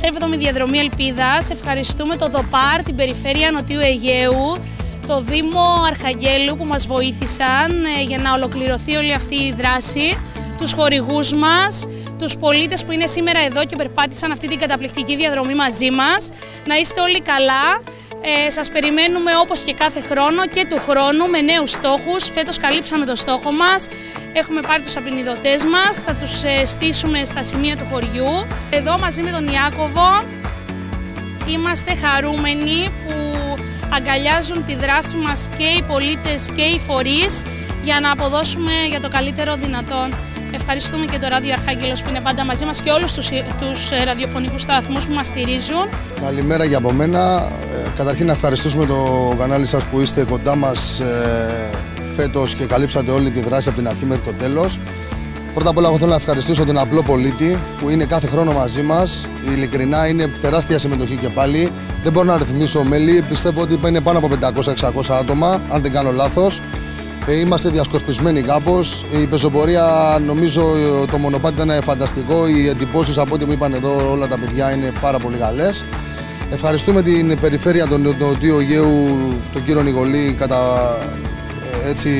7η διαδρομή Ελπίδας. Ευχαριστούμε το ΔΟΠΑΡ, την Περιφέρεια Νοτιού Αιγαίου, το Δήμο Αρχαγγέλου που μας βοήθησαν ε, για να ολοκληρωθεί όλη αυτή η δράση, τους χορηγούς μας, τους πολίτες που είναι σήμερα εδώ και περπάτησαν αυτή την καταπληκτική διαδρομή μαζί μας. Να είστε όλοι καλά. Ε, σας περιμένουμε όπως και κάθε χρόνο και του χρόνου με νέους στόχους. Φέτος καλύψαμε το στόχο μας. Έχουμε πάρει τους απεινιδωτές μας, θα τους ε, στήσουμε στα σημεία του χωριού. Εδώ μαζί με τον Ιάκωβο είμαστε χαρούμενοι που αγκαλιάζουν τη δράση μας και οι πολίτες και οι φορείς για να αποδώσουμε για το καλύτερο δυνατόν Ευχαριστούμε και το Ράδιο Αρχάγγελος που είναι πάντα μαζί μας και όλους τους, τους ραδιοφωνικούς σταθμούς που μας στηρίζουν. Καλημέρα για από μένα. Ε, καταρχήν να ευχαριστήσουμε το κανάλι σας που είστε κοντά μας ε, φέτος και καλύψατε όλη τη δράση από την αρχή μέχρι το τέλος. Πρώτα απ' όλα εγώ θέλω να ευχαριστήσω τον απλό πολίτη που είναι κάθε χρόνο μαζί μας. Ειλικρινά είναι τεράστια συμμετοχή και πάλι. Δεν μπορώ να ρυθμίσω μέλη. Πιστεύω ότι είναι πάνω από 500-600 άτομα, αν δεν κάνω λάθος. Ε, είμαστε διασκορπισμένοι κάπως. Η πεζοπορία, νομίζω το μονοπάτι ήταν φανταστικό. Οι εντυπώσεις από ό,τι μου είπαν εδώ όλα τα παιδιά είναι πάρα πολύ καλές. Ευχαριστούμε την περιφέρεια του Νοτιού Αιγαίου, τον κύριο Νικολή, κατά ε, έτσι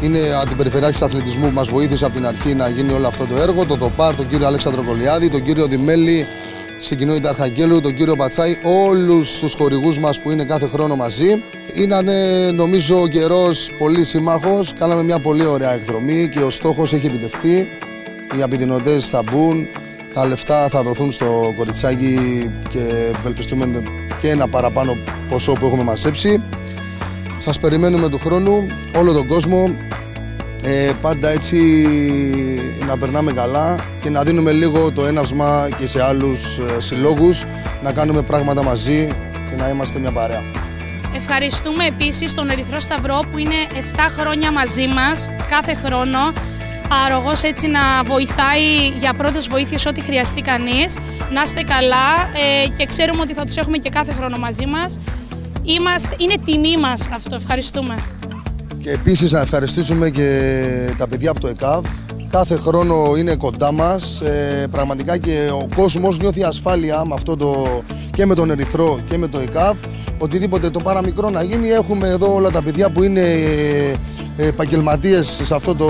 είναι αντιπεριφερειάρχης αθλητισμού που μας βοήθησε από την αρχή να γίνει όλο αυτό το έργο, τον ΔΟΠΑΡ, τον κύριο Αλέξανδρο Κολιάδη, τον κύριο Δημέλη, στην κοινότητα Αρχαγγέλου, τον κύριο Πατσάη, όλους τους χορηγούς μας που είναι κάθε χρόνο μαζί. Ήταν νομίζω ο καιρός πολύ σύμμαχος, κάναμε μια πολύ ωραία εκδρομή και ο στόχος έχει επιτευχθεί. Οι απειδηνωτές θα μπουν, τα λεφτά θα δοθούν στο κοριτσάκι και ευελπιστούμε και ένα παραπάνω ποσό που έχουμε μαζέψει. Σας περιμένουμε του χρόνου, όλο τον κόσμο, ε, πάντα έτσι να περνάμε καλά και να δίνουμε λίγο το έναυσμα και σε άλλους ε, συλλόγους να κάνουμε πράγματα μαζί και να είμαστε μια παρέα. Ευχαριστούμε επίσης τον Ερυθρό Σταυρό που είναι 7 χρόνια μαζί μας κάθε χρόνο αρρωγός έτσι να βοηθάει για πρώτες βοήθειες ό,τι χρειαστεί κανείς. Να είστε καλά ε, και ξέρουμε ότι θα τους έχουμε και κάθε χρόνο μαζί μας. Είμαστε, είναι τιμή μας αυτό. Ευχαριστούμε. Και επίσης να ευχαριστήσουμε και τα παιδιά από το ΕΚΑΒ. Κάθε χρόνο είναι κοντά μας. Ε, πραγματικά και ο κόσμος νιώθει ασφάλεια με αυτό το, και με τον Ερυθρό και με το ΕΚΑΒ. Οτιδήποτε το παραμικρό να γίνει, έχουμε εδώ όλα τα παιδιά που είναι ε, επαγγελματίες σε αυτό το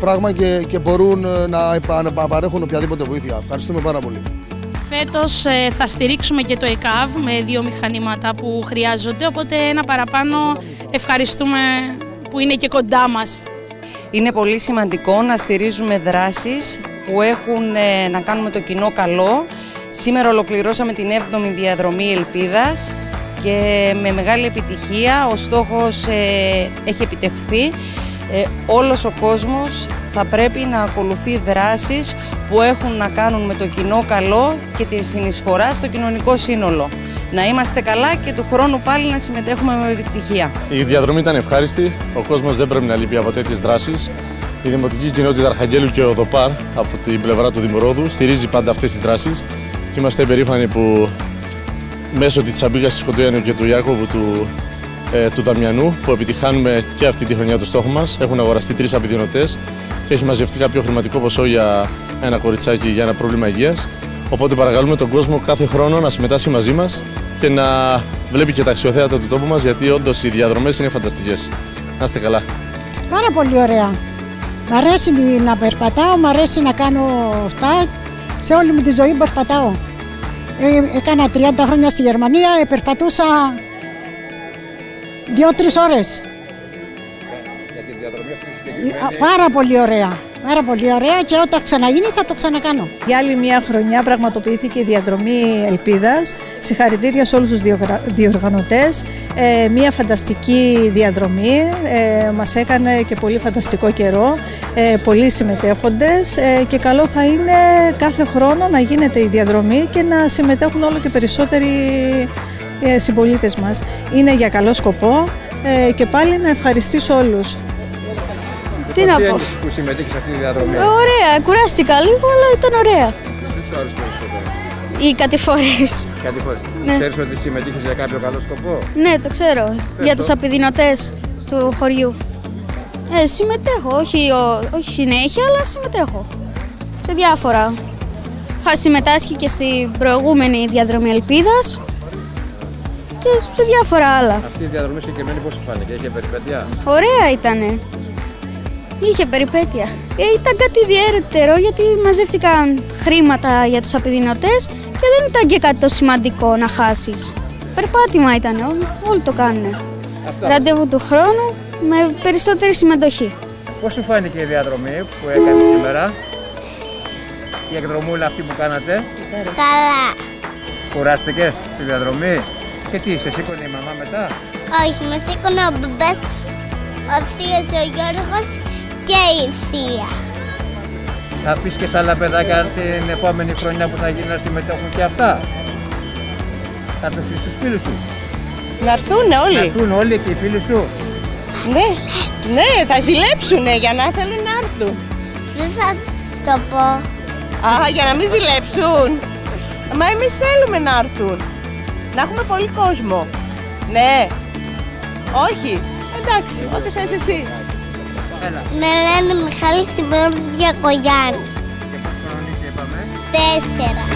πράγμα και, και μπορούν ε, να παρέχουν οποιαδήποτε βοήθεια. Ευχαριστούμε πάρα πολύ. Φέτος ε, θα στηρίξουμε και το ΕΚΑΒ με δύο μηχανήματα που χρειάζονται, οπότε ένα παραπάνω ευχαριστούμε που είναι και κοντά μας. Είναι πολύ σημαντικό να στηρίζουμε δράσεις που έχουν ε, να κάνουμε το κοινό καλό. Σήμερα ολοκληρώσαμε την 7η διαδρομή Ελπίδας και με μεγάλη επιτυχία ο στόχος ε, έχει επιτευχθεί. Ε, όλος ο κόσμος θα πρέπει να ακολουθεί δράσεις που έχουν να κάνουν με το κοινό καλό και τη συνεισφορά στο κοινωνικό σύνολο να είμαστε καλά και του χρόνου πάλι να συμμετέχουμε με επιτυχία. Η διαδρομή ήταν ευχάριστη. Ο κόσμος δεν πρέπει να λείπει από τέτοιες δράσεις. Η Δημοτική Κοινότητα Αρχαγγέλου και ο ΔΟΠΑΡ από την πλευρά του Δημορόδου στηρίζει πάντα αυτές τις δράσεις. Και είμαστε υπερήφανοι που μέσω της Αμπίγας της Κοντοένου και του Ιάκωβου του, ε, του Δαμιανού που επιτυχάνουμε και αυτή τη χρονιά το στόχο μας. Έχουν αγοραστεί τρεις απειδηνωτές και έχει μαζευτεί κάποιο χρηματικό ποσό για ένα κοριτσάκι για ένα πρόβλημα υγείας. Οπότε παρακαλούμε τον κόσμο κάθε χρόνο να συμμετάσχει μαζί μας και να βλέπει και τα αξιοθέατα του τόπου μας γιατί όντως οι διαδρομές είναι φανταστικές. Να είστε καλά. Πάρα πολύ ωραία. Μ' αρέσει να περπατάω, μ' αρέσει να κάνω αυτά. Σε όλη μου τη ζωή περπατάω. Ε, έκανα 30 χρόνια στη Γερμανία, ε, περπατούσα δύο-τρεις ώρες. Πάρα πολύ ωραία. Πάρα πολύ ωραία και όταν ξαναγίνει θα το ξανακάνω. Για άλλη μια χρονιά πραγματοποιήθηκε η διαδρομή Ελπίδας. Συγχαρητήρια σε όλους τους διοργανωτές. Ε, μια φανταστική διαδρομή. Ε, μας έκανε και πολύ φανταστικό καιρό. Ε, πολλοί συμμετέχοντες ε, και καλό θα είναι κάθε χρόνο να γίνεται η διαδρομή και να συμμετέχουν όλο και περισσότεροι ε, συμπολίτες μας. Είναι για καλό σκοπό ε, και πάλι να ευχαριστήσω όλους. Τι να πω. που συμμετείχες σε αυτή τη διαδρομή; Ωραία, κουράστηκα λίγο, αλλά ήταν ωραία. Τι σου άρεσε περισσότερο. Οι κατηφορέ. Κατηφορέ. Ναι. Ξέρεις ότι συμμετείχες για κάποιο καλό σκοπό; Ναι, το ξέρω. Για τους απειδηνωτές του χωριού. Ε, συμμετέχω. Όχι, όχι συνέχεια, αλλά συμμετέχω. Σε διάφορα. Είχα συμμετάσχει και στην προηγούμενη διαδρομή Ελπίδας και σε διάφορα άλλα. Αυτή η διαδρομή συγκεκριμένη πώς σου φάνηκε, είχε περιπέτεια; Ωραία ήτανε. Είχε περιπέτεια. Ε, ήταν κάτι ιδιαίτερο γιατί μαζεύτηκαν χρήματα για τους απειδηνωτές και δεν ήταν και κάτι το σημαντικό να χάσεις. Περπάτημα ήταν, όλοι το κάνουν. Αυτά. Ραντεβού του χρόνου με περισσότερη συμμετοχή. Πώς σου φάνηκε η διαδρομή που έκανε σήμερα, η εκδρομούλα αυτή που κάνατε, Καλά. κουράστηκες τη διαδρομή; Και τι, σε σήκωνε η μαμά μετά; Όχι, με σήκωνε ο μπαμπές, ο θείος ο Γιώργος και η θεία. Θα πεις και σε άλλα παιδάκια την επόμενη χρονιά που θα γίνει να συμμετέχουν και αυτά. Θα το πεις στους φίλους σου. Να έρθουν Να όλοι. έρθουν όλοι και οι φίλοι σου. Ναι, ναι, θα ζηλέψουνε για να θέλουν να έρθουν. Δεν θα της το πω. Α, για να μην ζηλέψουν. Μα εμείς θέλουμε να έρθουν. Να έχουμε πολύ κόσμο. Ναι. Όχι. Εντάξει, ό,τι θες εσύ. Έλα. Με λένε Μιχάλη Σημεώνης Διακογιάννης. Και πώς χρονών είσαι είπαμε. Τέσσερα.